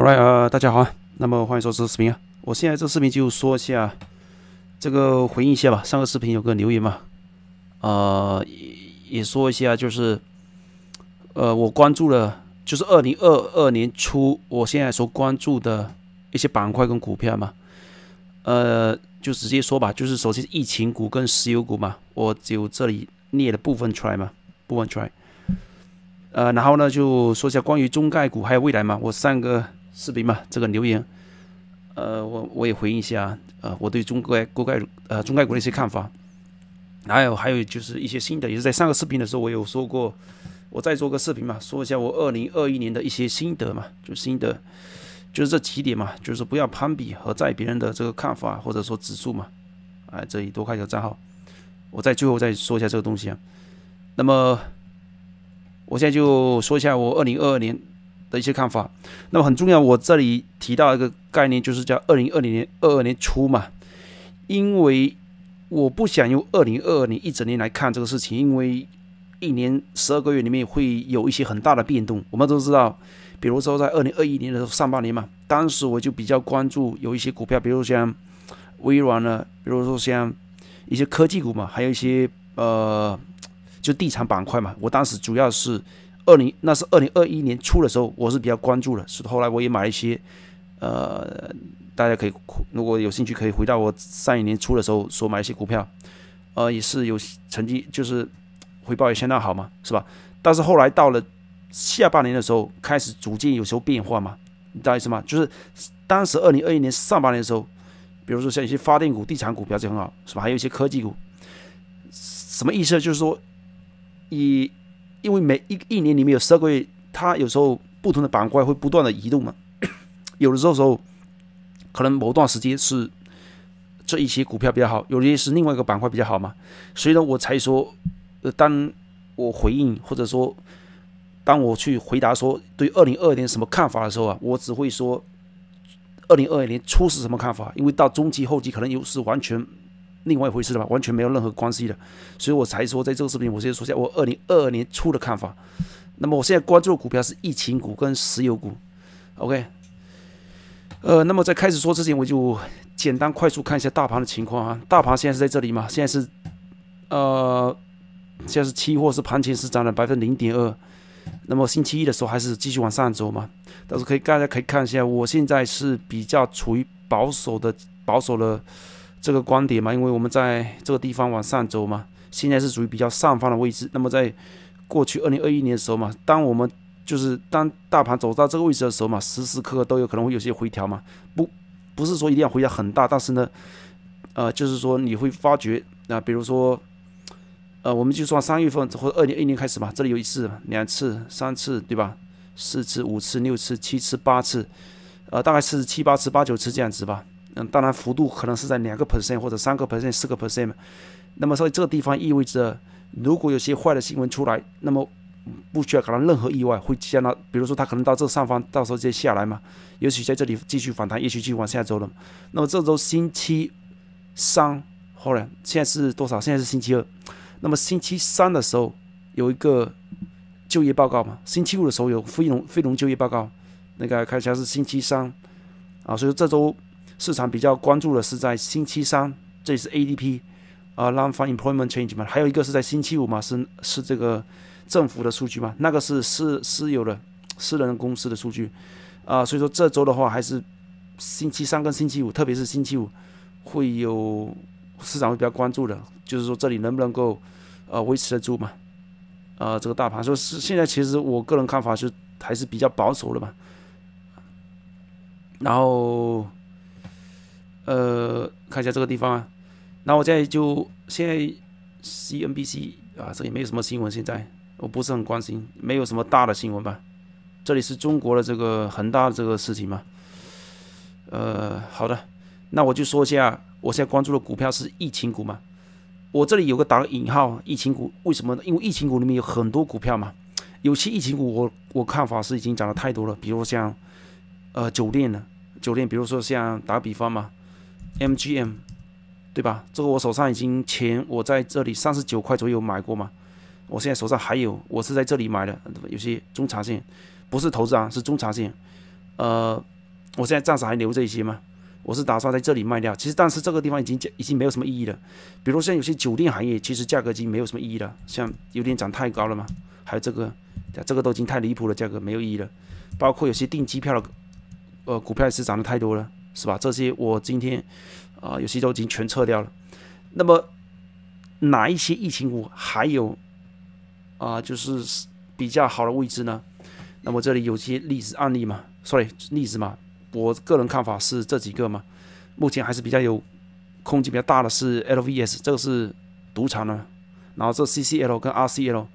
Alright，呃，大家好，那么欢迎收视视频啊。我现在这视频就说一下，这个回应一下吧。上个视频有个留言嘛，呃，也说一下，就是呃，我关注了，就是二零二二年初，我现在所关注的一些板块跟股票嘛，呃，就直接说吧，就是首先疫情股跟石油股嘛，我就这里列了部分出来嘛，部分出来。呃，然后呢，就说一下关于中概股还有未来嘛，我上个。视频嘛，这个留言，呃，我我也回应一下，呃，我对中概股概呃中概股的一些看法，还有还有就是一些新的，也是在上个视频的时候我有说过，我再做个视频嘛，说一下我二零二一年的一些心得嘛，就心得，就是这几点嘛，就是不要攀比和在别人的这个看法或者说指数嘛，哎，这里多开一个账号，我在最后再说一下这个东西啊，那么我现在就说一下我二零二二年。的一些看法，那么很重要。我这里提到一个概念，就是叫二零二零年二二年初嘛，因为我不想用二零二二年一整年来看这个事情，因为一年十二个月里面会有一些很大的变动。我们都知道，比如说在二零二一年的上半年嘛，当时我就比较关注有一些股票，比如像微软呢，比如说像一些科技股嘛，还有一些呃，就地产板块嘛。我当时主要是。二零那是二零二一年初的时候，我是比较关注的，是后来我也买了一些，呃，大家可以如果有兴趣可以回到我上一年初的时候所买一些股票，呃，也是有成绩，就是回报也相当好嘛，是吧？但是后来到了下半年的时候，开始逐渐有时候变化嘛，你知道意思吗？就是当时二零二一年上半年的时候，比如说像一些发电股、地产股表现很好，是吧？还有一些科技股，什么意思？就是说以因为每一一年里面有十二个月，它有时候不同的板块会不断的移动嘛，有的时候时候可能某段时间是这一些股票比较好，有些是另外一个板块比较好嘛，所以呢，我才说，当我回应或者说当我去回答说对二零二二年什么看法的时候啊，我只会说二零二二年初是什么看法，因为到中期后期可能又是完全。另外一回事了吧，完全没有任何关系的，所以我才说在这个视频，我先说下我二零二二年初的看法。那么我现在关注的股票是疫情股跟石油股。OK，呃，那么在开始说之前，我就简单快速看一下大盘的情况啊。大盘现在是在这里嘛？现在是呃，现在是期货是盘前是涨了百分之零点二。那么星期一的时候还是继续往上走嘛？但是可以大家可以看一下，我现在是比较处于保守的保守的。这个观点嘛，因为我们在这个地方往上走嘛，现在是属于比较上方的位置。那么在过去二零二一年的时候嘛，当我们就是当大盘走到这个位置的时候嘛，时时刻刻都有可能会有些回调嘛。不，不是说一定要回调很大，但是呢，呃，就是说你会发觉啊，比如说，呃，我们就算三月份或者二零二一年开始嘛，这里有一次、两次、三次，对吧？四次、五次、六次、七次、八次，呃，大概是七八次、八九次这样子吧。嗯，当然幅度可能是在两个 percent 或者三个 percent、四个 percent 那么所以这个地方意味着，如果有些坏的新闻出来，那么不需要感到任何意外，会降到，比如说它可能到这上方，到时候直接下来嘛，也许在这里继续反弹，也许继续往下走了。那么这周星期三，后来现在是多少？现在是星期二。那么星期三的时候有一个就业报告嘛？星期五的时候有非农非农就业报告，那个看一下是星期三啊，所以这周。市场比较关注的是在星期三，这是 ADP 啊，Non-Farm Employment Change 嘛，还有一个是在星期五嘛，是是这个政府的数据嘛，那个是私私有的私人公司的数据啊，所以说这周的话还是星期三跟星期五，特别是星期五会有市场会比较关注的，就是说这里能不能够呃维持得住嘛，啊这个大盘说是现在其实我个人看法是还是比较保守的嘛，然后。呃，看一下这个地方啊，那我现在就现在 CNBC 啊，这也没有什么新闻，现在我不是很关心，没有什么大的新闻吧。这里是中国的这个恒大的这个事情嘛。呃，好的，那我就说一下，我现在关注的股票是疫情股嘛。我这里有个打个引号，疫情股为什么呢？因为疫情股里面有很多股票嘛，有些疫情股我我看法是已经涨得太多了，比如像呃酒店的酒店，比如说像打个比方嘛。MGM，对吧？这个我手上已经钱，我在这里三十九块左右买过嘛。我现在手上还有，我是在这里买的，有些中长线，不是投资啊，是中长线。呃，我现在暂时还留这些嘛，我是打算在这里卖掉。其实，但是这个地方已经已经没有什么意义了。比如像有些酒店行业，其实价格已经没有什么意义了，像有点涨太高了嘛。还有这个，这个都已经太离谱了，价格没有意义了。包括有些订机票的，呃，股票也是涨得太多了，是吧？这些我今天啊，有些都已经全撤掉了。那么哪一些疫情股还有啊，就是比较好的位置呢？那么这里有些例子案例嘛，sorry，例子嘛，我个人看法是这几个嘛。目前还是比较有空间比较大的是 LVS，这个是赌场呢。然后这 CCL 跟 RCL，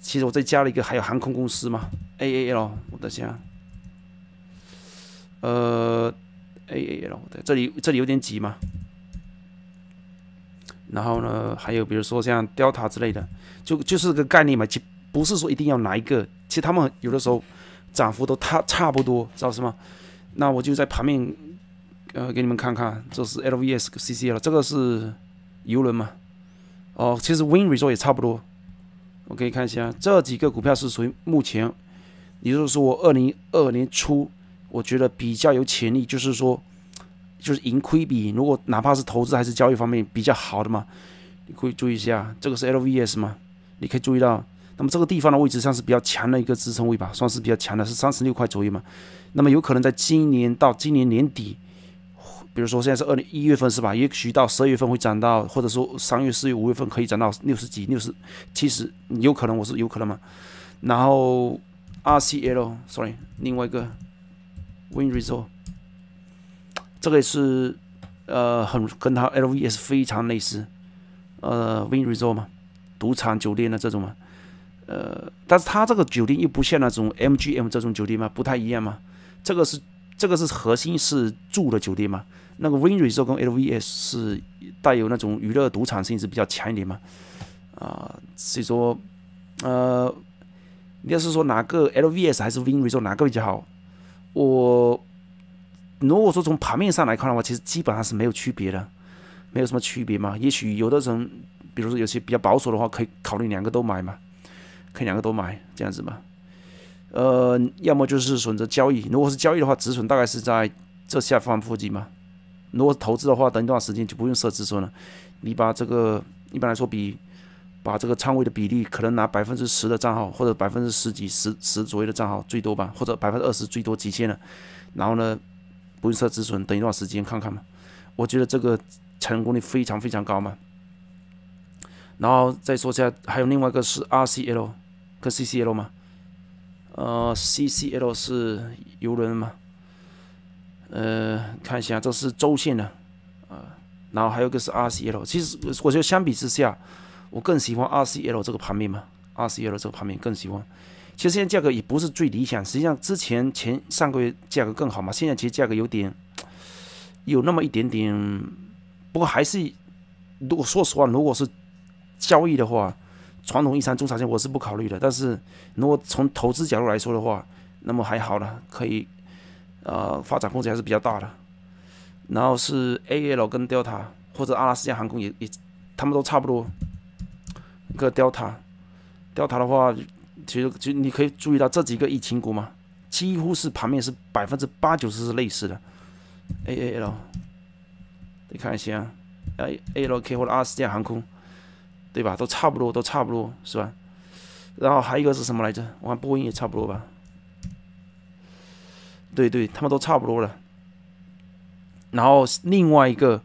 其实我再加了一个，还有航空公司嘛，AAL，我等下，呃，AAL，对，这里这里有点挤嘛。然后呢，还有比如说像 Delta 之类的，就就是个概念嘛，就不是说一定要哪一个。其实他们有的时候涨幅都差差不多，知道是吗？那我就在旁边呃给你们看看，这是 LVS CCL，这个是游轮嘛？哦，其实 Win Resort 也差不多。我可以看一下这几个股票是属于目前，也就是说我二零二二年初我觉得比较有潜力，就是说。就是盈亏比，如果哪怕是投资还是交易方面比较好的嘛，你可以注意一下，这个是 LVS 嘛，你可以注意到，那么这个地方的位置上是比较强的一个支撑位吧，算是比较强的，是三十六块左右嘛。那么有可能在今年到今年年底，比如说现在是二零一月份是吧？也许到十二月份会涨到，或者说三月、四月、五月份可以涨到六十几、六十、七十，有可能我是有可能嘛。然后 RCL，sorry，另外一个 Win Result。这个也是，呃，很跟它 LVS 非常类似，呃，Win Resort 嘛，赌场酒店的这种嘛，呃，但是它这个酒店又不像那种 MGM 这种酒店嘛，不太一样嘛。这个是这个是核心是住的酒店嘛，那个 Win Resort 跟 LVS 是带有那种娱乐赌场性质比较强一点嘛，啊，所以说，呃，你要是说哪个 LVS 还是 Win Resort 哪个比较好，我。如果说从盘面上来看的话，其实基本上是没有区别的，没有什么区别嘛。也许有的人，比如说有些比较保守的话，可以考虑两个都买嘛，可以两个都买这样子嘛。呃，要么就是选择交易。如果是交易的话，止损大概是在这下方附近嘛。如果投资的话，等一段时间就不用设止损了。你把这个一般来说比把这个仓位的比例，可能拿百分之十的账号，或者百分之十几、十十左右的账号最多吧，或者百分之二十最多几千了。然后呢？不用设止损，等一段时间看看嘛。我觉得这个成功率非常非常高嘛。然后再说下，还有另外一个是 RCL 跟 CCL 嘛。呃，CCL 是游轮嘛。呃，看一下，这是周线的啊。然后还有一个是 RCL，其实我觉得相比之下，我更喜欢 RCL 这个盘面嘛。RCL 这个盘面更喜欢。其实现在价格也不是最理想，实际上之前前上个月价格更好嘛。现在其实价格有点有那么一点点，不过还是如果说实话，如果是交易的话，传统一三中长线我是不考虑的。但是如果从投资角度来说的话，那么还好了，可以呃发展空间还是比较大的。然后是 A L 跟 Delta 或者阿拉斯加航空也也他们都差不多。个 Delta，Delta 的话。其实，就你可以注意到这几个疫情股嘛，几乎是盘面是百分之八九十是类似的。A A L，你看一下，A A L K 或者阿斯加航空，对吧？都差不多，都差不多，是吧？然后还有一个是什么来着？我看波音也差不多吧。对对，他们都差不多了。然后另外一个，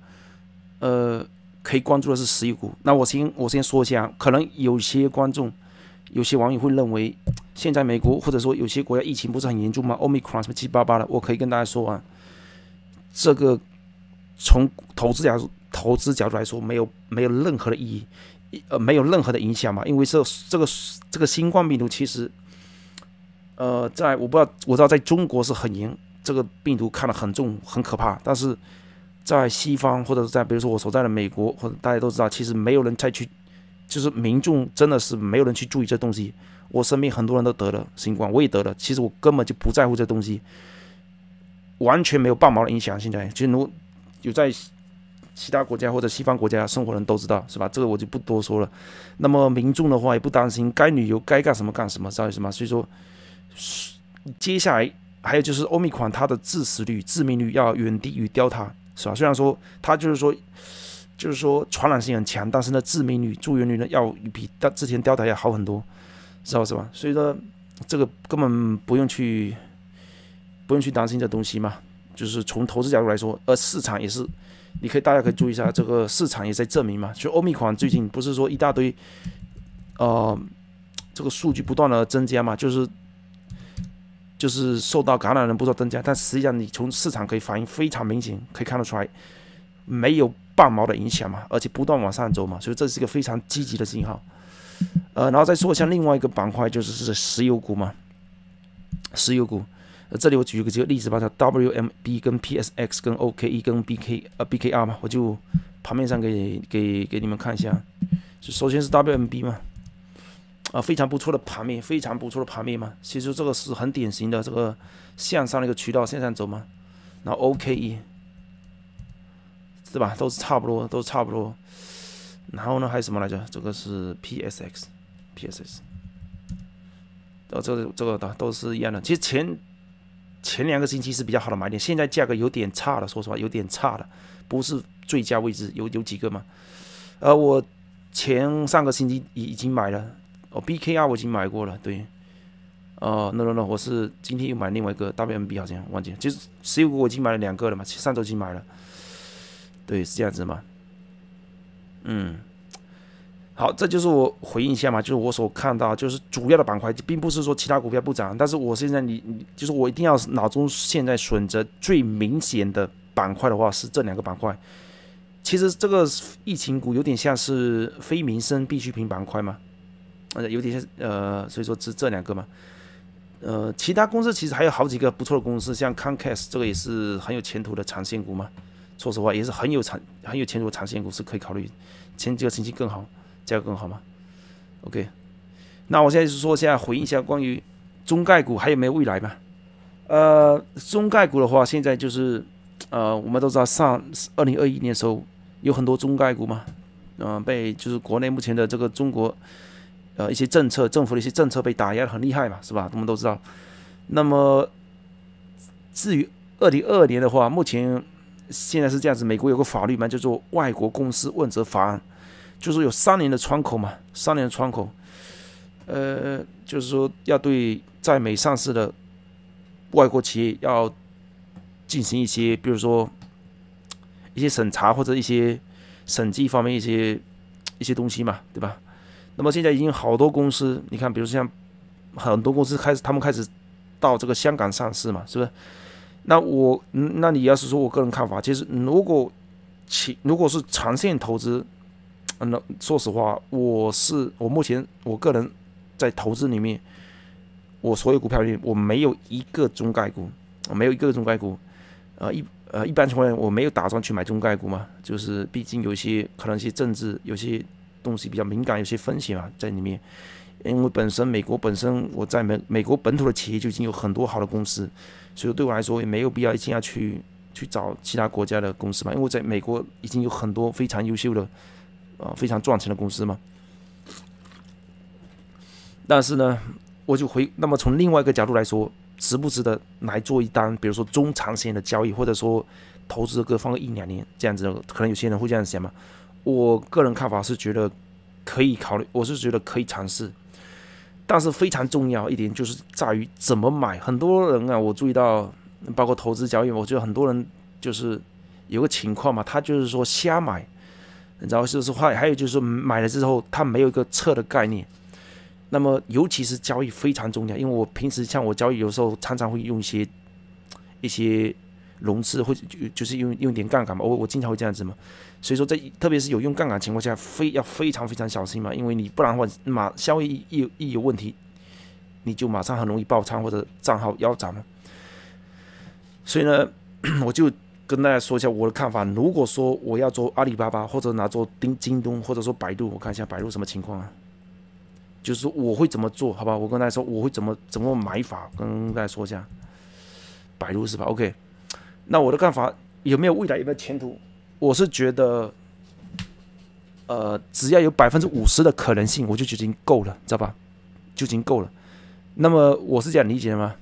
呃，可以关注的是石油股。那我先我先说一下，可能有些观众。有些网友会认为，现在美国或者说有些国家疫情不是很严重吗？Omicron 什么七八八的，我可以跟大家说啊，这个从投资角度投资角度来说，没有没有任何的意义，呃，没有任何的影响嘛。因为这这个这个新冠病毒其实，呃，在我不知道我知道在中国是很严，这个病毒看得很重很可怕，但是在西方或者是在比如说我所在的美国，或者大家都知道，其实没有人再去。就是民众真的是没有人去注意这东西。我身边很多人都得了新冠，我也得了。其实我根本就不在乎这东西，完全没有半毛的影响。现在，其实如有在其他国家或者西方国家生活人都知道，是吧？这个我就不多说了。那么民众的话也不担心，该旅游该干什么干什么，知道什么？所以说，接下来还有就是欧米款它的致死率、致命率要远低于 Delta，是吧？虽然说它就是说，就是说传染性很强，但是呢，致命率、住院率呢要比之前貂台要好很多，知道是吧？所以说这个根本不用去不用去担心这东西嘛。就是从投资角度来说，而市场也是，你可以大家可以注意一下，这个市场也在证明嘛。就欧米款最近不是说一大堆，呃，这个数据不断的增加嘛，就是。就是受到感染人不断增加，但实际上你从市场可以反映非常明显，可以看得出来没有半毛的影响嘛，而且不断往上走嘛，所以这是一个非常积极的信号。呃，然后再说一下另外一个板块，就是是石油股嘛，石油股。呃，这里我举一个几个例子吧，叫 WMB 跟 PSX 跟 OKE 跟 BK 呃 BKR 嘛，我就盘面上给给给你们看一下。就首先是 WMB 嘛。啊，非常不错的盘面，非常不错的盘面嘛。其实这个是很典型的这个向上的一个渠道向上走嘛。那 OKE 是吧？都是差不多，都差不多。然后呢，还有什么来着？这个是 PSX，PSX。哦，这个这个的都是一样的。其实前前两个星期是比较好的买点，现在价格有点差了，说实话有点差了，不是最佳位置。有有几个嘛？呃，我前上个星期已已经买了。哦，BKR 我已经买过了，对，哦，no no no，我是今天又买另外一个 WMB，好像忘记，其实石油股我已经买了两个了嘛，上周已经买了，对，是这样子嘛，嗯，好，这就是我回应一下嘛，就是我所看到，就是主要的板块，并不是说其他股票不涨，但是我现在你你就是我一定要脑中现在选择最明显的板块的话是这两个板块，其实这个疫情股有点像是非民生必需品板块嘛。呃，有点像呃，所以说这这两个嘛，呃，其他公司其实还有好几个不错的公司，像 Concast 这个也是很有前途的长线股嘛。说实话，也是很有长很有前途的长线股是可以考虑。前几个星期更好，价格更好嘛。OK，那我现在就是说，现在回应一下关于中概股还有没有未来嘛？呃，中概股的话，现在就是呃，我们都知道上二零二一年的时候有很多中概股嘛，嗯，被就是国内目前的这个中国。呃，一些政策，政府的一些政策被打压的很厉害嘛，是吧？我们都知道。那么，至于二零二二年的话，目前现在是这样子，美国有个法律嘛，叫做《外国公司问责法案》，就是有三年的窗口嘛，三年的窗口。呃，就是说要对在美上市的外国企业要进行一些，比如说一些审查或者一些审计方面一些一些东西嘛，对吧？那么现在已经好多公司，你看，比如像很多公司开始，他们开始到这个香港上市嘛，是不是？那我，那你要是说我个人看法，其实如果其如果是长线投资，那说实话，我是我目前我个人在投资里面，我所有股票里面我没有一个中概股，我没有一个中概股，呃一呃一般情况下我没有打算去买中概股嘛，就是毕竟有些可能一些政治有些。东西比较敏感，有些风险嘛在里面。因为本身美国本身我在美美国本土的企业就已经有很多好的公司，所以对我来说也没有必要一定要去去找其他国家的公司嘛。因为在美国已经有很多非常优秀的，呃，非常赚钱的公司嘛。但是呢，我就回那么从另外一个角度来说，值不值得来做一单，比如说中长线的交易，或者说投资个放个一两年这样子，可能有些人会这样想嘛。我个人看法是觉得可以考虑，我是觉得可以尝试，但是非常重要一点就是在于怎么买。很多人啊，我注意到，包括投资交易，我觉得很多人就是有个情况嘛，他就是说瞎买，然后就是还还有就是买了之后他没有一个测的概念。那么尤其是交易非常重要，因为我平时像我交易有时候常常会用一些一些。融资或者就就是用用点杠杆嘛，我我经常会这样子嘛，所以说在特别是有用杠杆情况下，非要非常非常小心嘛，因为你不然的话，马交易一一有问题，你就马上很容易爆仓或者账号腰斩了。所以呢，我就跟大家说一下我的看法。如果说我要做阿里巴巴或者拿做京京东或者说百度，我看一下百度什么情况啊？就是我会怎么做好吧？我跟大家说我会怎么怎么买法，跟大家说一下。百度是吧？OK。那我的看法有没有未来有没有前途？我是觉得，呃，只要有百分之五十的可能性，我就已经够了，知道吧？就已经够了。那么我是这样理解的吗？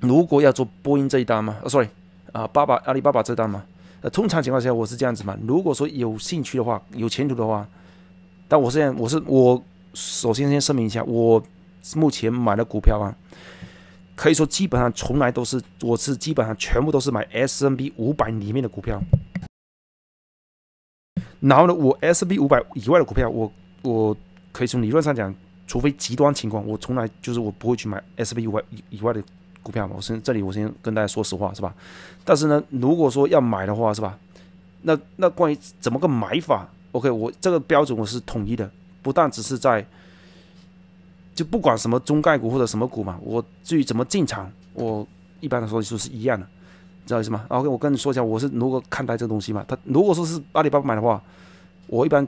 如果要做波音这一单嘛，呃，sorry，啊，爸爸阿里巴巴这单嘛，呃，通常情况下我是这样子嘛。如果说有兴趣的话，有前途的话，但我现在我是我首先先声明一下，我目前买的股票啊，可以说基本上从来都是我是基本上全部都是买 S N B 五百里面的股票。然后呢，我 S B 五百以外的股票，我我可以从理论上讲，除非极端情况，我从来就是我不会去买 S B 五百以以外的股票嘛。我先这里我先跟大家说实话，是吧？但是呢，如果说要买的话，是吧？那那关于怎么个买法？OK，我这个标准我是统一的，不但只是在，就不管什么中概股或者什么股嘛，我至于怎么进场，我一般来说就是一样的。知道意思吗？OK，我跟你说一下，我是如何看待这个东西嘛。他如果说是阿里巴巴买的话，我一般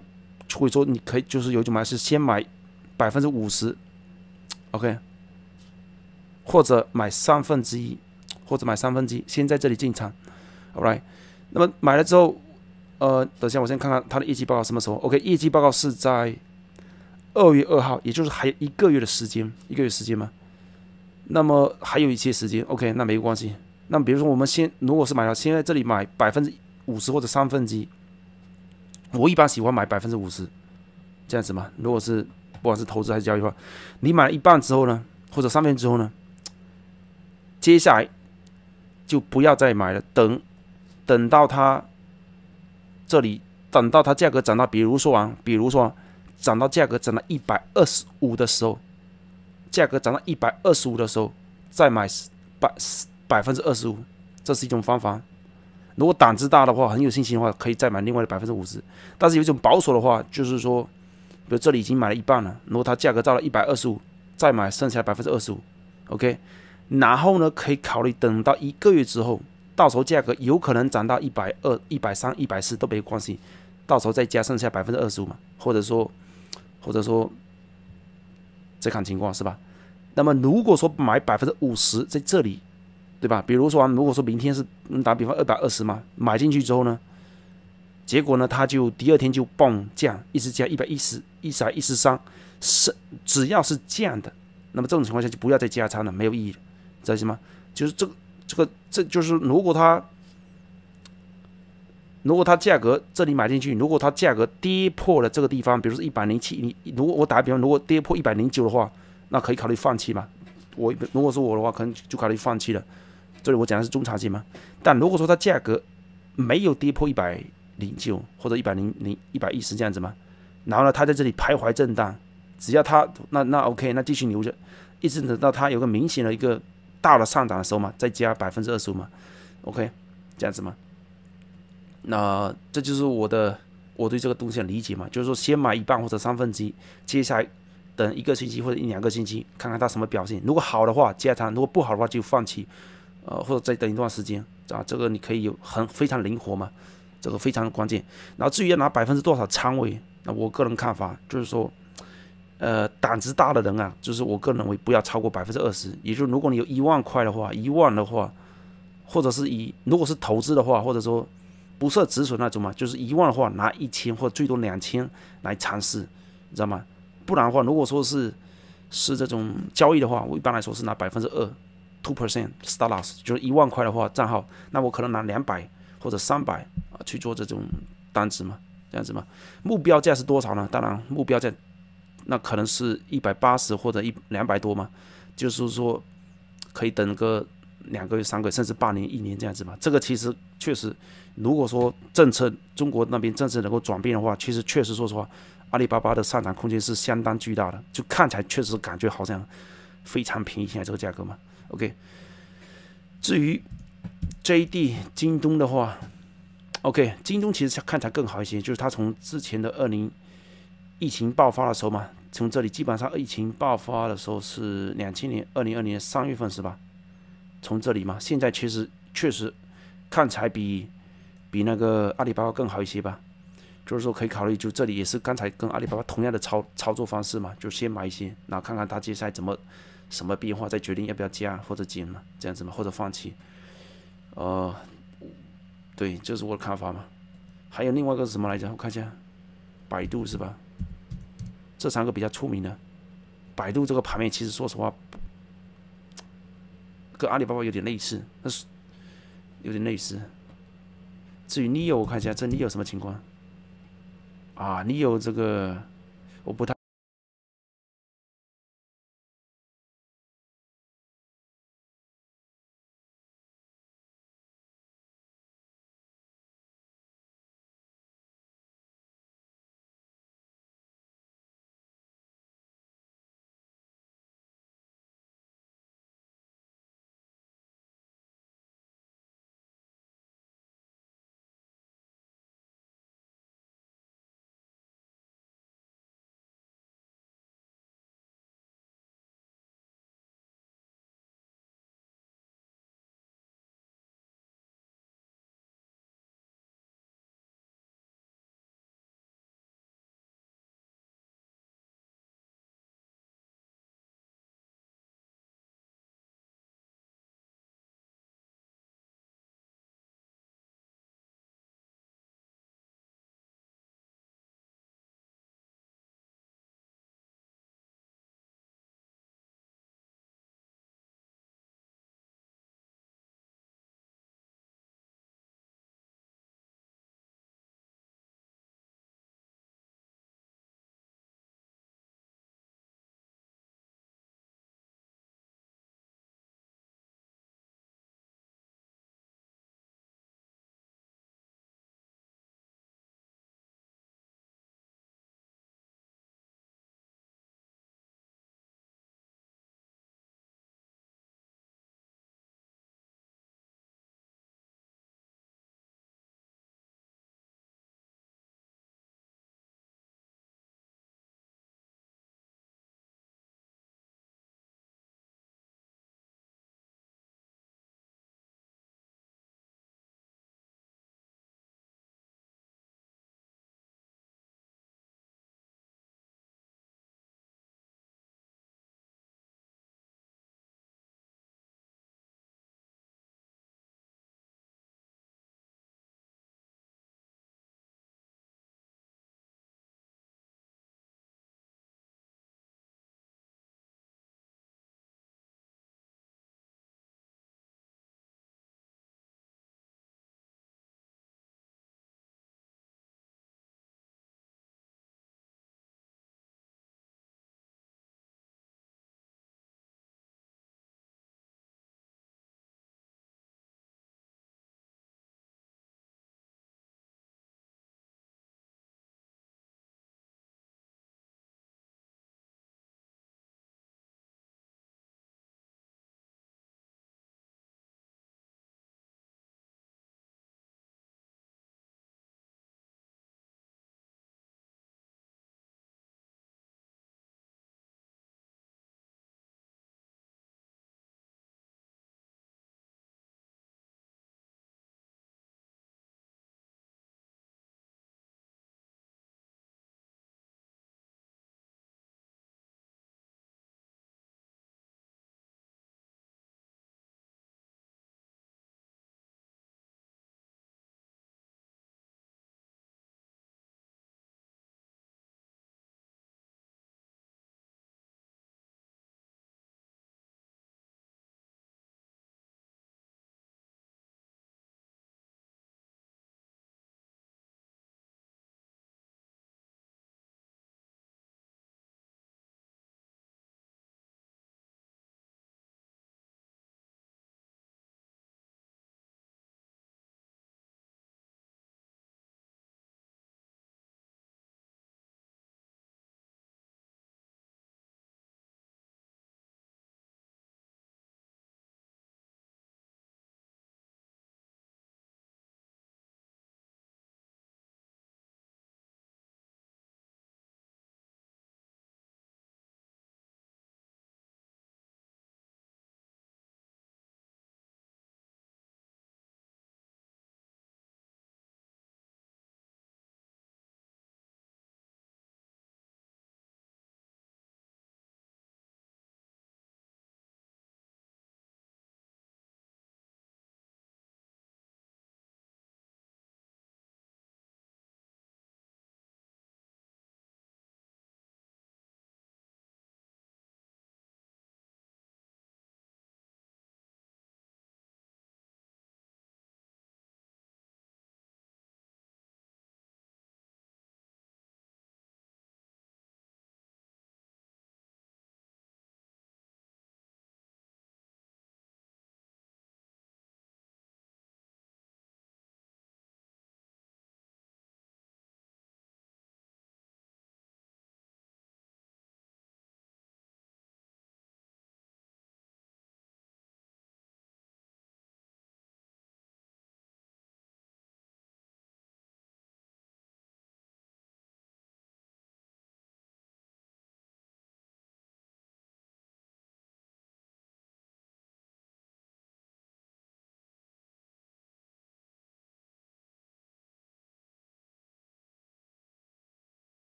会说，你可以就是有一种买是先买百分之五十，OK，或者买三分之一，或者买三分之一，先在这里进场，OK。那么买了之后，呃，等下我先看看它的业绩报告什么时候。OK，业绩报告是在二月二号，也就是还有一个月的时间，一个月时间嘛。那么还有一些时间，OK，那没关系。那，比如说，我们先，如果是买了，先在这里买百分之五十或者三分之一，我一般喜欢买百分之五十，这样子嘛。如果是不管是投资还是交易的话，你买了一半之后呢，或者三分之后呢，接下来就不要再买了，等等到它这里，等到它价格涨到，比如说啊，比如说涨到价格涨到一百二十五的时候，价格涨到一百二十五的时候再买百。百分之二十五，这是一种方法。如果胆子大的话，很有信心的话，可以再买另外的百分之五十。但是有一种保守的话，就是说，比如这里已经买了一半了，如果它价格到了一百二十五，再买剩下百分之二十五，OK。然后呢，可以考虑等到一个月之后，到时候价格有可能涨到一百二、一百三、一百四都没关系，到时候再加剩下百分之二十五嘛，或者说，或者说，再看情况是吧？那么如果说买百分之五十在这里。对吧？比如说，如果说明天是打比方二百二十嘛，买进去之后呢，结果呢，它就第二天就蹦降，一直降一百一十、一百一十三，是只要是降的，那么这种情况下就不要再加仓了，没有意义，知道吗？就是这个这个这就是如果它如果它价格这里买进去，如果它价格跌破了这个地方，比如说一百零七，你如果我打比方，如果跌破一百零九的话，那可以考虑放弃嘛。我如果说我的话，可能就考虑放弃了。这里我讲的是中长期嘛，但如果说它价格没有跌破一百零九或者一百零零一百一十这样子嘛，然后呢，它在这里徘徊震荡，只要它那那 OK，那继续留着，一直等到它有个明显的一个大的上涨的时候嘛，再加百分之二十五嘛，OK，这样子嘛，那这就是我的我对这个东西的理解嘛，就是说先买一半或者三分之一，接下来等一个星期或者一两个星期看看它什么表现，如果好的话加仓，如果不好的话就放弃。呃，或者再等一段时间啊，这个你可以有很非常灵活嘛，这个非常关键。然后至于要拿百分之多少仓位，那我个人看法就是说，呃，胆子大的人啊，就是我个人认为不要超过百分之二十。也就是如果你有一万块的话，一万的话，或者是以如果是投资的话，或者说不设止损那种嘛，就是一万的话拿一千或最多两千来尝试，你知道吗？不然的话，如果说是是这种交易的话，我一般来说是拿百分之二。Two percent stop loss 就是一万块的话账号，那我可能拿两百或者三百啊去做这种单子嘛，这样子嘛。目标价是多少呢？当然目标价那可能是一百八十或者一两百多嘛，就是说可以等个两个月、三个月，甚至半年、一年这样子嘛。这个其实确实，如果说政策中国那边政策能够转变的话，其实确实说实话，阿里巴巴的上涨空间是相当巨大的，就看起来确实感觉好像非常便宜现在这个价格嘛。OK，至于 JD 京东的话，OK，京东其实看起来更好一些，就是它从之前的二零疫情爆发的时候嘛，从这里基本上疫情爆发的时候是两千年二零二年三月份是吧？从这里嘛，现在其实确实看起来比比那个阿里巴巴更好一些吧，就是说可以考虑，就这里也是刚才跟阿里巴巴同样的操操作方式嘛，就先买一些，然后看看它接下来怎么。什么变化再决定要不要加或者减嘛，这样子嘛，或者放弃。呃，对，这是我的看法嘛。还有另外一个是什么来着？我看一下，百度是吧？这三个比较出名的。百度这个盘面其实说实话，跟阿里巴巴有点类似，那是有点类似。至于 neo，我看一下这 neo 什么情况？啊，neo 这个我不太。